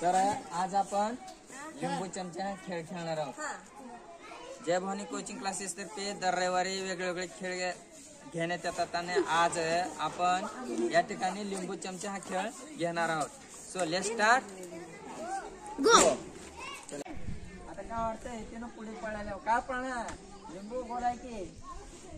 तर आज आपण लिंबू चमचा खेळ खेळणार आहोत. जय भवानी कोचिंग क्लासेस तर्फे दर रविवारी वेगवेगळे खेळ घेण्यात येतात आणि आज आपण या ठिकाणी लिंबू चमचा हा खेळ घेणार आहोत. सो लेट स्टार्ट गो आता काय वाटतंय? ते ना पुढे पळायला काय पळणार? लिंबू बोलाय की?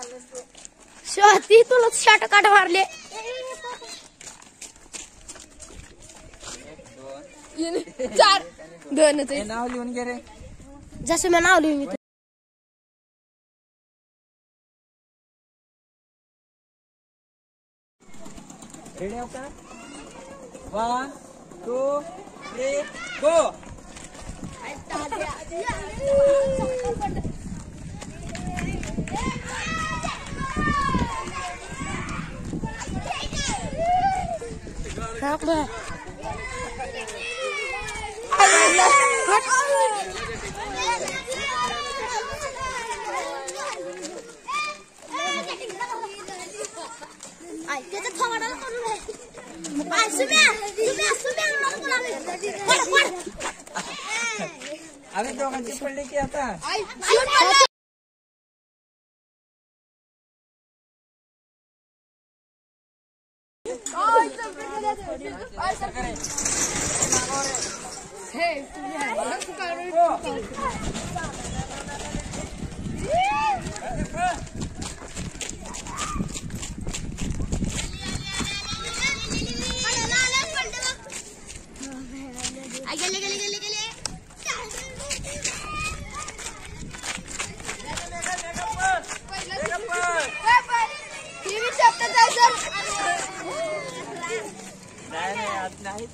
स्वाती तुला शाट काट मारले. दोन. चार. दोनच आहे. नाव लिहून घे रे. जसं मी नाव लिहून रेडी का? One two three go 나봐. 아이, 그저 통화를 하는데. 아, 수비야, 수비야, 수비야, 너무 그러네. 빨리, 빨리. 아래 동안 좀 빨리 끼었다. 아이, 지원 빨리. गेले गेले गेले जात नाहीत.